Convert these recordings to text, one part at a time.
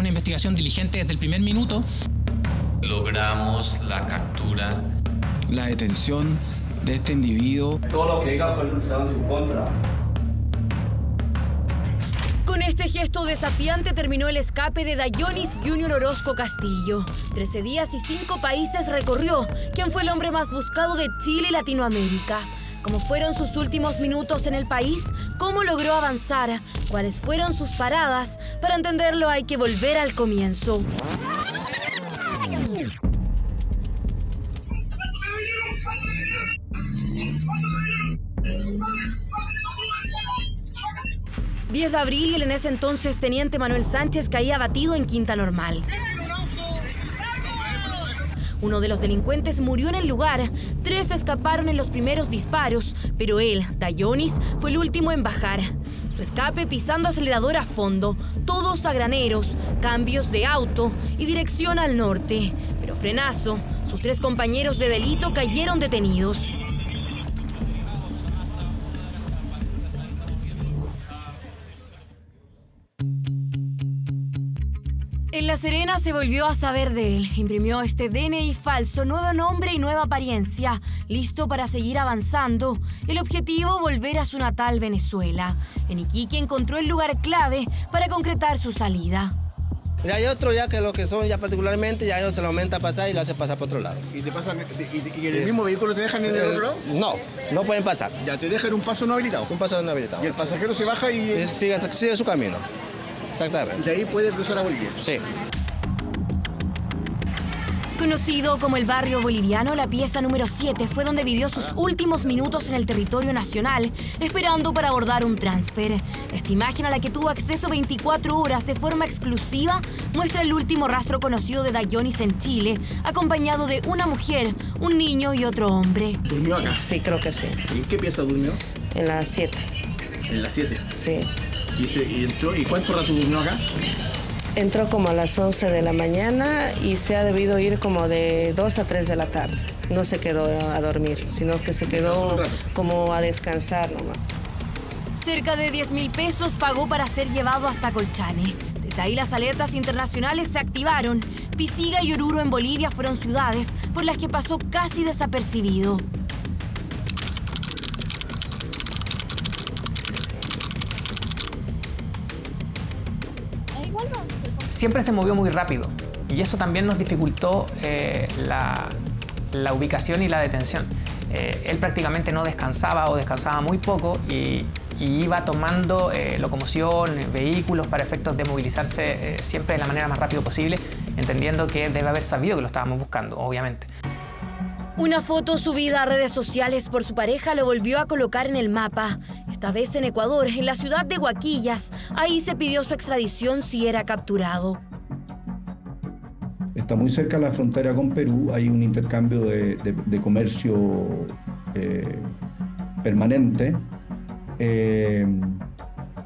una investigación diligente desde el primer minuto. Logramos la captura. La detención de este individuo. Todo lo que diga pues en su contra. Con este gesto desafiante terminó el escape de Dayonis Junior Orozco Castillo. Trece días y cinco países recorrió, quien fue el hombre más buscado de Chile y Latinoamérica. ¿Cómo fueron sus últimos minutos en el país? ¿Cómo logró avanzar? ¿Cuáles fueron sus paradas? Para entenderlo hay que volver al comienzo. ...10 de abril y el en ese entonces teniente Manuel Sánchez caía abatido en Quinta Normal. Uno de los delincuentes murió en el lugar, tres escaparon en los primeros disparos, pero él, Dayonis, fue el último en bajar. Su escape pisando acelerador a fondo, todos a graneros, cambios de auto y dirección al norte. Pero frenazo, sus tres compañeros de delito cayeron detenidos. En La Serena se volvió a saber de él. Imprimió este DNI falso, nuevo nombre y nueva apariencia. Listo para seguir avanzando. El objetivo, volver a su natal Venezuela. En Iquique encontró el lugar clave para concretar su salida. Ya hay otro ya que lo que son ya particularmente, ya ellos se lo aumenta a pasar y lo hace pasar por otro lado. ¿Y, te pasan, y, en el mismo vehículo te dejan en el otro lado? No, no pueden pasar. Ya te dejan un paso no habilitado. Un paso no habilitado. Y el pasajero se baja y... Sigue, sigue su camino. Exactamente. De ahí puede cruzar a Bolivia. Sí. Conocido como el barrio boliviano, la pieza número 7 fue donde vivió sus últimos minutos en el territorio nacional, esperando para abordar un transfer. Esta imagen a la que tuvo acceso 24 horas de forma exclusiva muestra el último rastro conocido de Dayonis en Chile, acompañado de una mujer, un niño y otro hombre. ¿Durmió acá? Sí, creo que sí. ¿En qué pieza durmió? En la 7. ¿En la 7? Sí. ¿Y, se, y, entró, ¿Y cuánto rato durmió acá? Entró como a las 11 de la mañana y se ha debido ir como de 2 a 3 de la tarde. No se quedó a dormir, sino que se quedó como a descansar nomás. Cerca de 10 mil pesos pagó para ser llevado hasta Colchane. Desde ahí las alertas internacionales se activaron. Pisiga y Oruro en Bolivia fueron ciudades por las que pasó casi desapercibido. Siempre se movió muy rápido y eso también nos dificultó eh, la, ubicación y la detención. Eh, él prácticamente no descansaba o descansaba muy poco y, y iba tomando eh, locomoción, vehículos para efectos de movilizarse siempre de la manera más rápido posible, entendiendo que debe haber sabido que lo estábamos buscando, obviamente. Una foto subida a redes sociales por su pareja lo volvió a colocar en el mapa. Esta vez en Ecuador, en la ciudad de Huaquillas. Ahí se pidió su extradición si era capturado. Está muy cerca de la frontera con Perú, hay un intercambio de, comercio eh, permanente. Eh,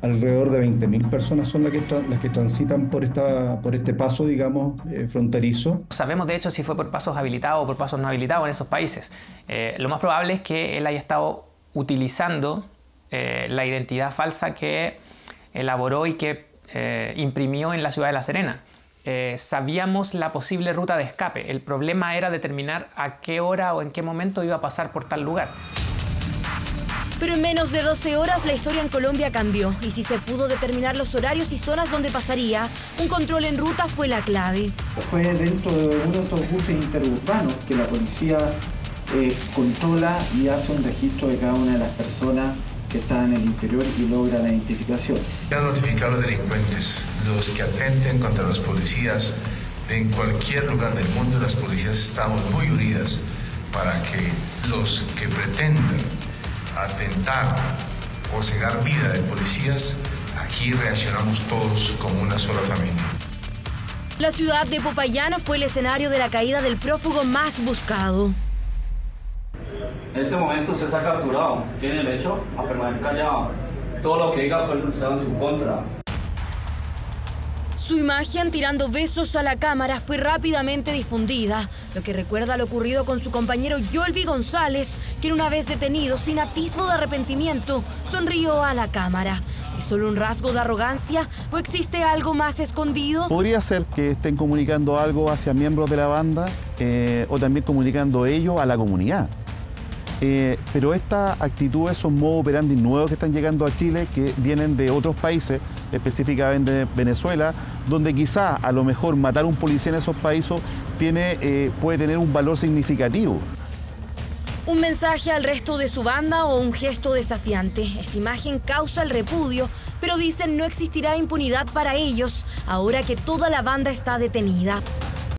alrededor de 20.000 personas son las que, las que transitan por, esta, por este paso, digamos, eh, fronterizo. Sabemos, de hecho, si fue por pasos habilitados o por pasos no habilitados en esos países. Eh, lo más probable es que él haya estado utilizando eh, la identidad falsa que elaboró y que imprimió en la ciudad de La Serena. sabíamos la posible ruta de escape. El problema era determinar a qué hora o en qué momento iba a pasar por tal lugar. Pero en menos de 12 horas la historia en Colombia cambió y si se pudo determinar los horarios y zonas donde pasaría, un control en ruta fue la clave. Fue dentro de uno de estos buses interurbanos que la policía eh, controla y hace un registro de cada una de las personas que están en el interior y logra la identificación. Ya notificar a los delincuentes, los que atenten contra los policías en cualquier lugar del mundo, las policías estamos muy unidas para que los que pretendan atentar o cegar vida de policías, aquí reaccionamos todos como una sola familia. La ciudad de Popayán fue el escenario de la caída del prófugo más buscado. En este momento usted se ha capturado, tiene derecho a permanecer callado. Todo lo que diga pues está en su contra. Su imagen tirando besos a la cámara fue rápidamente difundida, lo que recuerda lo ocurrido con su compañero Yolvi González, quien una vez detenido sin atisbo de arrepentimiento sonrió a la cámara. ¿Es solo un rasgo de arrogancia o existe algo más escondido? Podría ser que estén comunicando algo hacia miembros de la banda eh, o también comunicando ellos a la comunidad. Eh, pero estas actitudes son modos operandi nuevos que están llegando a Chile, que vienen de otros países, específicamente de Venezuela, donde quizá a lo mejor matar a un policía en esos países tiene, eh, puede tener un valor significativo. ¿Un mensaje al resto de su banda o un gesto desafiante? Esta imagen causa el repudio, pero dicen no existirá impunidad para ellos ahora que toda la banda está detenida.